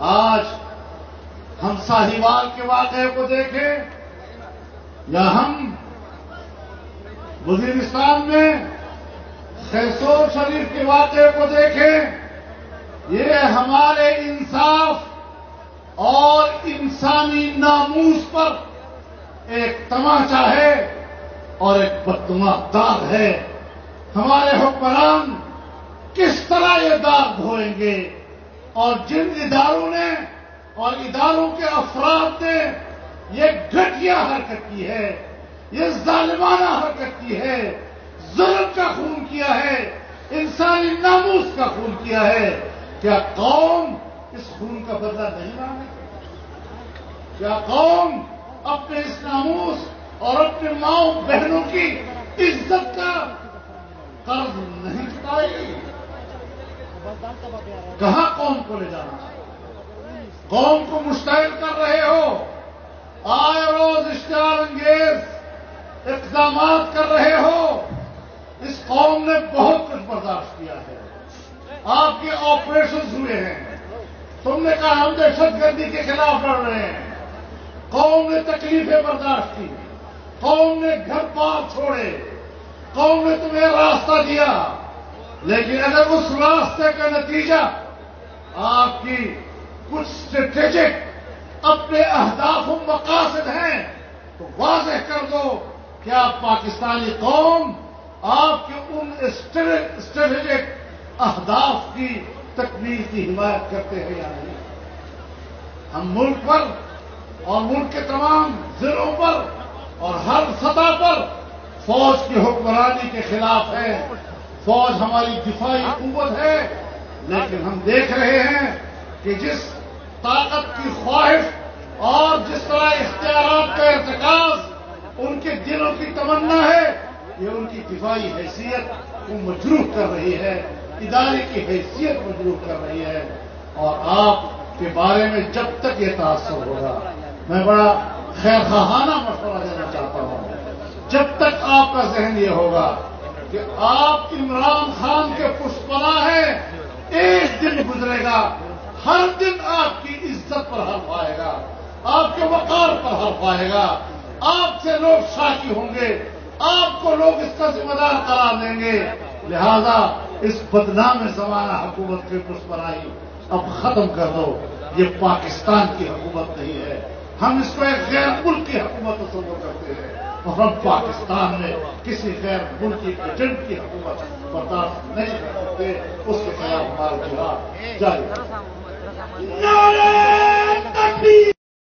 آج ہم ساہیوال کے واقعے کو دیکھیں یا ہم وزیرستان میں خیسور شریف کے واقعے کو دیکھیں، یہ ہمارے انصاف اور انسانی ناموس پر ایک تماچا ہے اور ایک بدما داغ ہے۔ ہمارے حکمران کس طرح یہ داغ دھوئیں گے؟ اور جن اداروں نے اور اداروں کے افراد نے یہ گھٹیا حرکت کی ہے، یہ ظالمانہ حرکت کی ہے، ظلم کا خون کیا ہے، انسانی ناموس کا خون کیا ہے، کیا قوم اس خون کا بدلہ نہیں مانے کیا قوم اپنے اس ناموس اور اپنے ماؤں بہنوں کی عزت کا قرض نہیں چکائے گی؟ کہاں قوم کو لے جانا قوم کو مشتعل کر رہے ہو۔ آئے روز اشتہار انگیز اقدامات کر رہے ہو۔ اس قوم نے بہت کچھ برداشت کیا ہے۔ آپ کے آپریشن ہوئے ہیں۔ تم نے کہا ہم دہشت گردی کے خلاف لڑ رہے ہیں۔ قوم نے تکلیفیں برداشت کی۔ قوم نے گھر پار چھوڑے۔ قوم نے تمہیں راستہ دیا۔ لیکن اگر اس راستے کا نتیجہ آپ کی کچھ اسٹریٹجک اپنے اہداف و مقاصد ہیں، تو واضح کر دو کہ آپ پاکستانی قوم آپ کے ان اسٹریٹجک اہداف کی تکمیل کی حمایت کرتے ہیں یا نہیں؟ ہم ملک پر اور ملک کے تمام ضلعوں پر اور ہر سطح پر فوج کی حکمرانی کے خلاف ہے فوج ہماری دفاعی قوت ہے لیکن ہم دیکھ رہے ہیں کہ جس طاقت کی خواہش اور جس طرح اختیارات کا ارتکاز ان کے دلوں کی تمنا ہے یہ ان کی دفاعی حیثیت کو مجروح کر رہی ہے ادارے کی حیثیت مجروح کر رہی ہے۔ اور آپ کے بارے میں جب تک یہ تاثر ہوگا میں بڑا خیر خواہانہ مشورہ دینا چاہتا ہوں۔ جب تک آپ کا ذہن یہ ہوگا کہ آپ عمران خان کے پشپنا ہے ایک دن گزرے گا، ہر دن آپ کی عزت پر حرف آئے گا، آپ کے وقار پر حرف آئے گا، آپ سے لوگ شاکی ہوں گے، آپ کو لوگ اس کا ذمہ دار قرار دیں گے۔ لہذا اس بدنام زمانہ حکومت کی پشپرائی اب ختم کر دو، یہ پاکستان کی حکومت نہیں ہے۔ ہم اس کو ایک غیر ملک کی حکومت تصور کرتے ہیں۔ ہم پاکستان میں کسی غیر ملکی ایجنٹ کی حکومت برداشت نہیں کر سکتے اس کے خلاف ہمارا جواب جاری۔